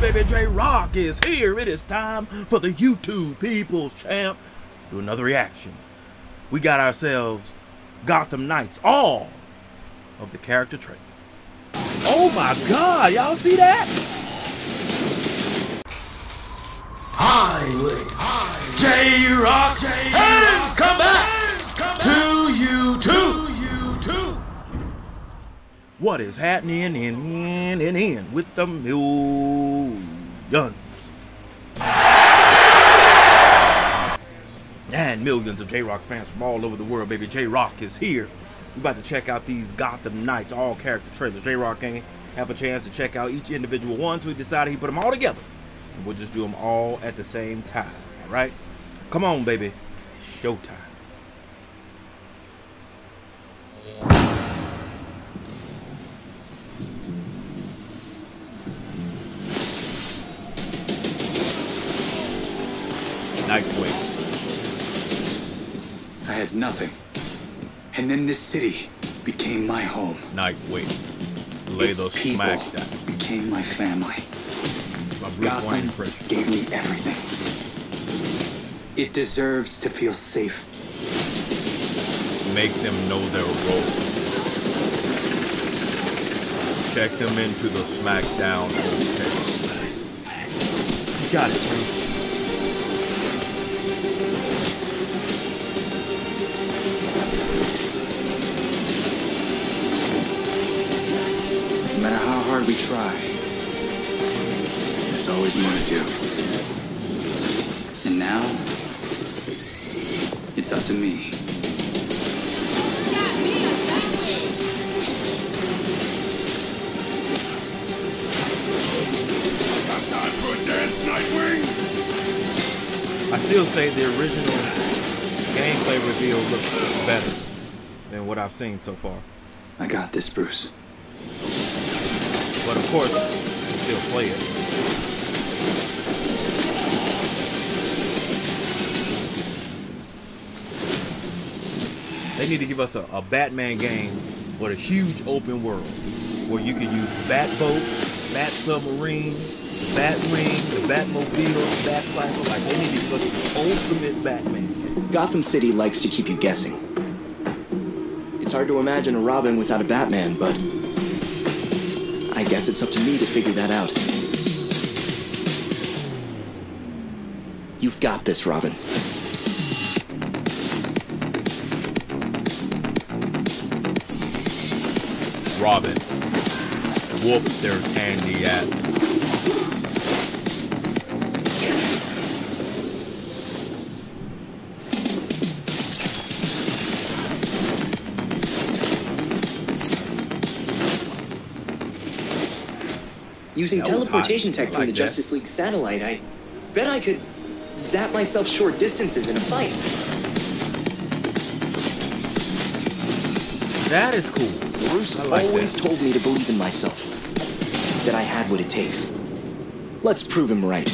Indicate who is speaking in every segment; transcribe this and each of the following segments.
Speaker 1: baby? J-Rocc is here. It is time for the YouTube People's Champ. Do another reaction. We got ourselves Gotham Knights, all of the character trailers. Oh my god, y'all see that?
Speaker 2: Highway. J-Rocc has come back
Speaker 1: What is happening in in in in with the millions? And millions of J-Rocc fans from all over the world, baby. J-Rocc is here. We're about to check out these Gotham Knights, all character trailers. J-Rocc ain't have a chance to check out each individual one, so he decided he put them all together. And we'll just do them all at the same time, all right? Come on, baby. Showtime. Nightwing.
Speaker 3: I had nothing. And then this city became my home.
Speaker 1: Nightwing. Lay
Speaker 3: its
Speaker 1: those
Speaker 3: people
Speaker 1: down.
Speaker 3: became my family.
Speaker 1: My
Speaker 3: Gotham gave me everything. It deserves to feel safe.
Speaker 1: Make them know their role. Check them into the SmackDown okay. You got it, Bruce.
Speaker 3: Do. And now, it's up to me.
Speaker 2: Time for a dance, Nightwing.
Speaker 1: I still say the original gameplay reveal looks better than what I've seen so far.
Speaker 3: I got this, Bruce.
Speaker 1: But of course, still play it. They need to give us a, a Batman game with a huge open world where you can use Batboat, Bat Submarine, Batwing, the Batmobile, the Batcycle. Like they need to give us the ultimate Batman.
Speaker 4: Gotham City likes to keep you guessing. It's hard to imagine a Robin without a Batman, but I guess it's up to me to figure that out. You've got this, Robin.
Speaker 1: Robin. Whoop, there's candy at.
Speaker 4: Using teleportation tech from
Speaker 1: like
Speaker 4: the
Speaker 1: that.
Speaker 4: Justice League satellite, I bet I could zap myself short distances in a fight.
Speaker 1: That is cool.
Speaker 4: Bruce
Speaker 1: like
Speaker 4: always
Speaker 1: that.
Speaker 4: told me to believe in myself, that I had what it takes. Let's prove him right.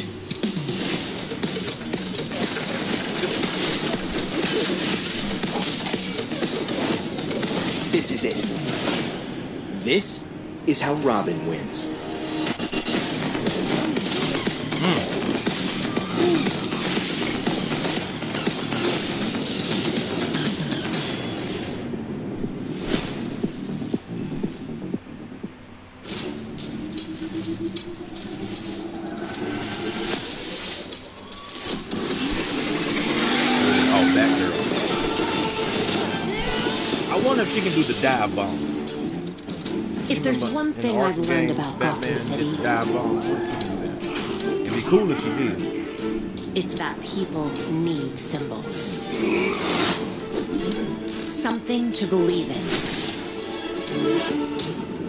Speaker 4: This is it. This is how Robin wins.
Speaker 1: Oh, I wonder if can do the dive bomb.
Speaker 5: If there's
Speaker 1: Remember
Speaker 5: one thing I've
Speaker 1: Arkham
Speaker 5: learned about
Speaker 1: Batman
Speaker 5: Gotham City,
Speaker 1: the Dive bomb. What if she can do that? It'd be cool if you did.
Speaker 5: it's that people need symbols. Something to believe in.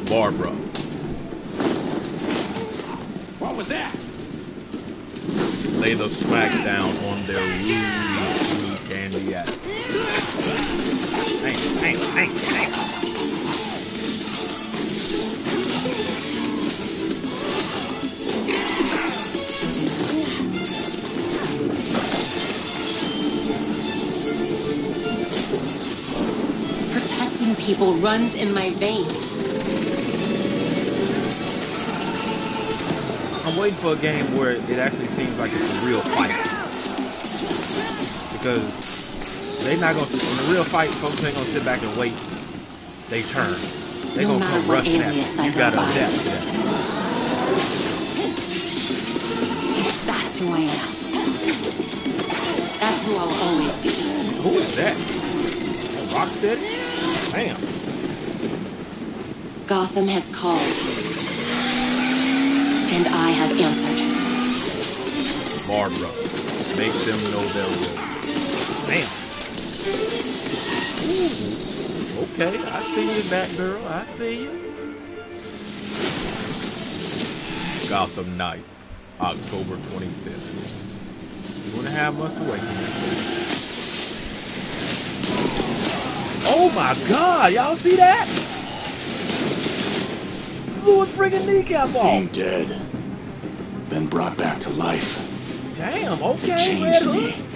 Speaker 1: Barbara.
Speaker 2: What was that?
Speaker 1: Lay the smack down on their rudy,
Speaker 5: Protecting people runs in my veins.
Speaker 1: I'm waiting for a game where it actually seems like it's a real fight. Because they not gonna in a real fight, folks ain't gonna sit back and wait. They turn. They
Speaker 5: No
Speaker 1: gonna come rushing at you. You gotta
Speaker 5: by.
Speaker 1: adapt to that.
Speaker 5: That's who I am. That's who I'll always be.
Speaker 1: Who is that? Rocksteady? Damn.
Speaker 5: Gotham has called. And I have answered.
Speaker 1: Barbara. Make them know their role. Damn. Ooh. Okay, I see you, Batgirl. I see you. Gotham Knights, October 25th. Two and a half months away. Oh my god, y'all see that? Blew his freaking kneecap
Speaker 2: Being
Speaker 1: off.
Speaker 2: dead, then brought back to life.
Speaker 1: Damn, okay.
Speaker 2: It changed
Speaker 1: Red
Speaker 2: me.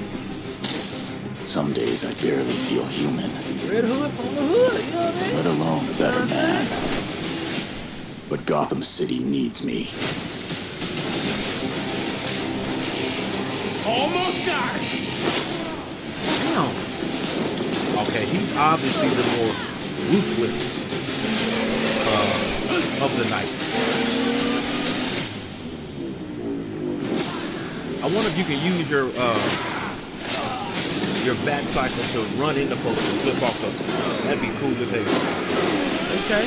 Speaker 2: Some days I barely feel human,
Speaker 1: Red Hood from the hood, you know what I mean?
Speaker 2: let alone a better man. But Gotham City needs me.
Speaker 3: Almost got it.
Speaker 1: Damn. Okay, he's obviously the more ruthless uh, of the night. I wonder if you can use your uh, your bat cycle to run into folks and flip off them. That'd be cool as hell. Okay.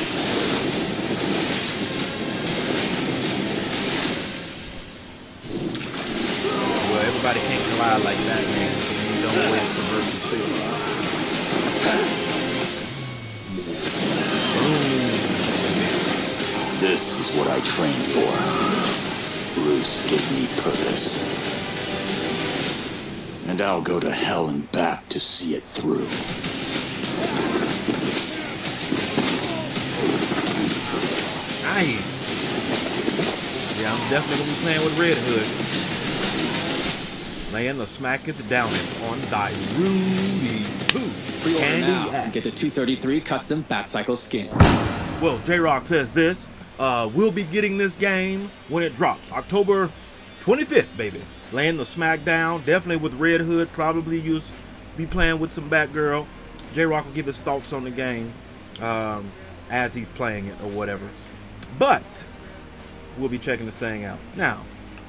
Speaker 1: Well, everybody can't collide like that, man. So you don't wait for versus two.
Speaker 2: This is what I trained for. Bruce gave me purpose. And I'll go to hell and back to see it through.
Speaker 1: Nice. Yeah, I'm definitely gonna be playing with Red Hood. Laying the smack at the down on die Rudy Poo. Candy
Speaker 3: now and get the 233 custom Batcycle skin.
Speaker 1: Well, J-Rocc says this. Uh, we'll be getting this game when it drops, October 25th, baby. Laying the smackdown, definitely with Red Hood. Probably you'll be playing with some Batgirl. J-Rocc will give his thoughts on the game um, as he's playing it or whatever. But we'll be checking this thing out. Now,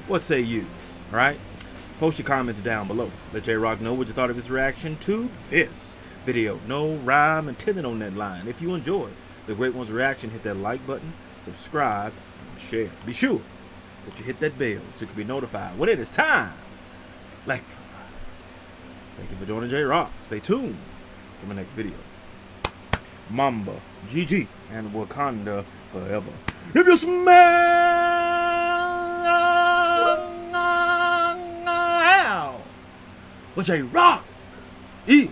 Speaker 1: what say you? All right? Post your comments down below. Let J-Rocc know what you thought of his reaction to this video. No rhyme intended on that line. If you enjoyed the Great One's reaction, hit that like button, subscribe, and share. Be sure that you hit that bell so you can be notified when it is time. Electrify. Thank you for joining J-Rocc. Stay tuned for my next video. Mamba, GG, and Wakanda forever. If you smell what J-Rocc is.